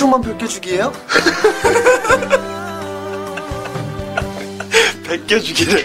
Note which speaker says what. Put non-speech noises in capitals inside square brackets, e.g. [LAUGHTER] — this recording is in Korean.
Speaker 1: 한쪽만 벗겨주기예요? [LAUGHS]
Speaker 2: 벗겨주기래